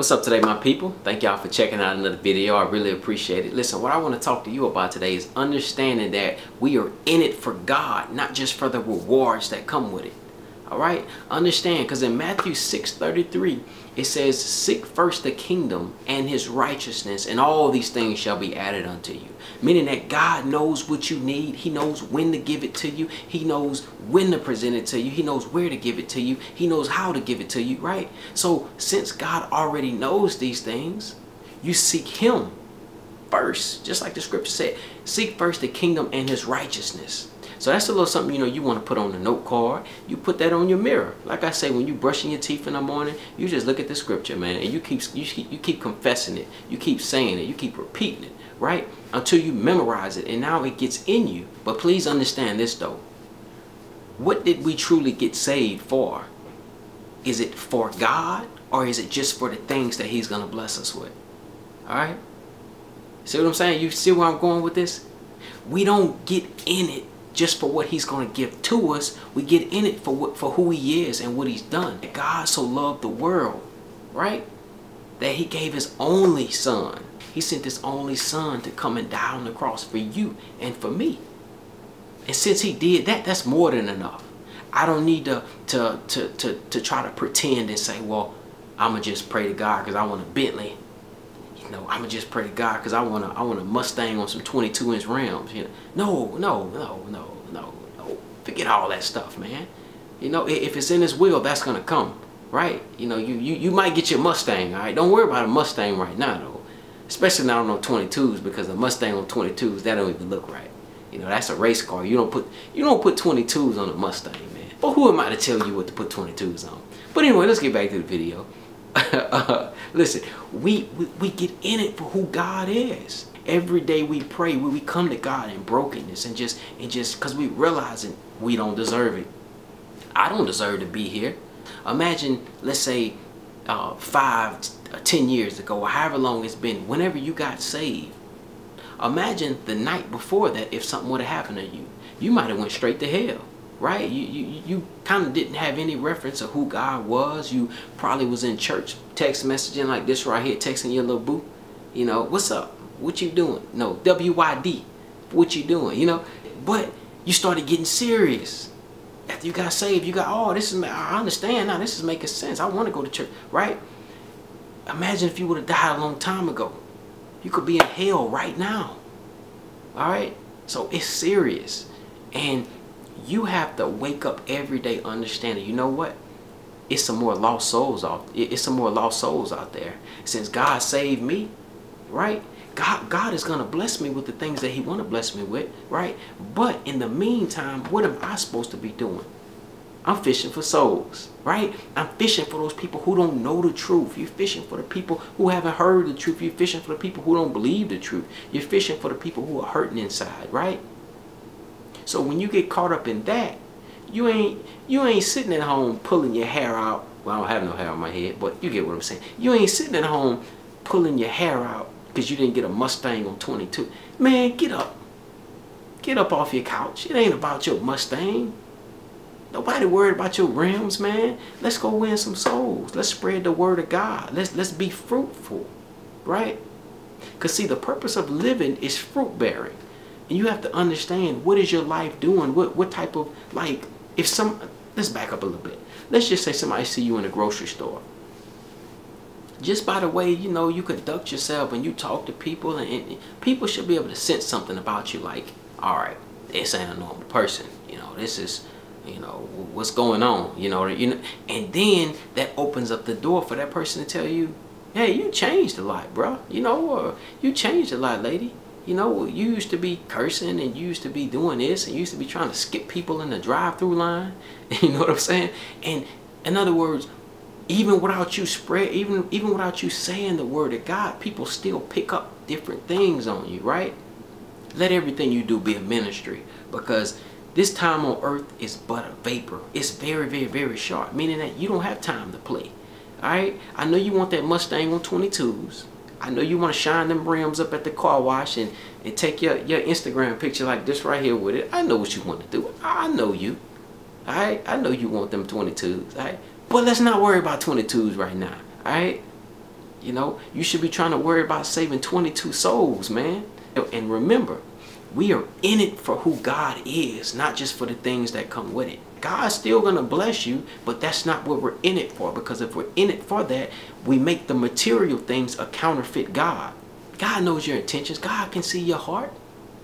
What's up today, my people? Thank y'all for checking out another video. I really appreciate it. Listen, what I want to talk to you about today is understanding that we are in it for God, not just for the rewards that come with it. All right? Understand, because in Matthew 6 33, it says, Seek first the kingdom and his righteousness, and all these things shall be added unto you. Meaning that God knows what you need. He knows when to give it to you. He knows when to present it to you. He knows where to give it to you. He knows how to give it to you, right? So since God already knows these things, you seek him first. Just like the scripture said, seek first the kingdom and his righteousness. So that's a little something, you know, you want to put on the note card. You put that on your mirror. Like I say, when you're brushing your teeth in the morning, you just look at the scripture, man, and you keep, you keep, you keep confessing it. You keep saying it. You keep repeating it, right? Until you memorize it, and now it gets in you. But please understand this, though. What did we truly get saved for? Is it for God, or is it just for the things that he's going to bless us with? All right? See what I'm saying? You see where I'm going with this? We don't get in it just for what he's going to give to us. We get in it for what, for who he is and what he's done. God so loved the world, right? That he gave his only son. He sent his only son to come and die on the cross for you and for me. And since he did that, that's more than enough. I don't need to to to to, to try to pretend and say, well, I'ma just pray to God because I want a Bentley. Know, I'ma just pray to God because I wanna I want a Mustang on some 22 inch rims. You know, no, no, no, no, no, no. Forget all that stuff, man. You know, if it's in His will, that's gonna come, right? You know, you you you might get your Mustang. All right, don't worry about a Mustang right now, though. Especially not on 22s because a Mustang on 22s that don't even look right. You know, that's a race car. You don't put you don't put 22s on a Mustang, man. But who am I to tell you what to put 22s on? But anyway, let's get back to the video. Uh, listen, we, we, we get in it for who God is. Every day we pray, we, we come to God in brokenness and just and just because we realizing we don't deserve it. I don't deserve to be here. Imagine, let's say, uh, five, uh, years ago, or however long it's been, whenever you got saved. Imagine the night before that if something would have happened to you. You might have went straight to hell right? You you, you kind of didn't have any reference of who God was. You probably was in church text messaging like this right here, texting your little boo. You know, what's up? What you doing? No, W-Y-D. What you doing? You know, but you started getting serious. After you got saved, you got, oh, this is, I understand now. This is making sense. I want to go to church, right? Imagine if you would have died a long time ago. You could be in hell right now. All right? So it's serious. And you have to wake up every day understanding, you know what? It's some more lost souls out it's some more lost souls out there. Since God saved me, right? God, God is gonna bless me with the things that He wanna bless me with, right? But in the meantime, what am I supposed to be doing? I'm fishing for souls, right? I'm fishing for those people who don't know the truth. You're fishing for the people who haven't heard the truth. You're fishing for the people who don't believe the truth. You're fishing for the people who are hurting inside, right? So when you get caught up in that, you ain't you ain't sitting at home pulling your hair out. Well, I don't have no hair on my head, but you get what I'm saying. You ain't sitting at home pulling your hair out because you didn't get a Mustang on 22. Man, get up. Get up off your couch. It ain't about your Mustang. Nobody worried about your rims, man. Let's go win some souls. Let's spread the word of God. Let's let's be fruitful, right? Because see, the purpose of living is fruit bearing. And you have to understand what is your life doing? What what type of like if some let's back up a little bit. Let's just say somebody see you in a grocery store. Just by the way, you know, you conduct yourself and you talk to people and, and people should be able to sense something about you like, all right, this ain't a normal person. You know, this is you know what's going on you know you know and then that opens up the door for that person to tell you hey you changed a lot bro you know or you changed a lot lady you know, you used to be cursing and you used to be doing this and you used to be trying to skip people in the drive-through line. You know what I'm saying? And in other words, even without you spread, even even without you saying the word of God, people still pick up different things on you, right? Let everything you do be a ministry because this time on earth is but a vapor. It's very, very, very short, meaning that you don't have time to play. All right? I know you want that Mustang on 22s. I know you want to shine them rims up at the car wash and, and take your, your Instagram picture like this right here with it. I know what you want to do. I know you. Alright? I know you want them 22s. Alright? But let's not worry about 22s right now. Alright? You know, you should be trying to worry about saving 22 souls, man. And remember, we are in it for who God is, not just for the things that come with it. God's still going to bless you, but that's not what we're in it for. Because if we're in it for that, we make the material things a counterfeit God. God knows your intentions. God can see your heart.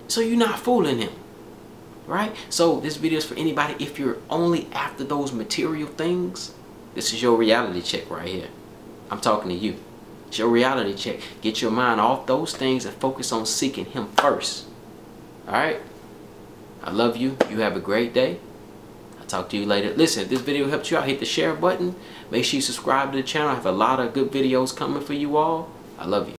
So you're not fooling him. Right? So this video is for anybody. If you're only after those material things, this is your reality check right here. I'm talking to you. It's your reality check. Get your mind off those things and focus on seeking him first. Alright? I love you. You have a great day. I'll talk to you later. Listen, if this video helped you out, hit the share button. Make sure you subscribe to the channel. I have a lot of good videos coming for you all. I love you.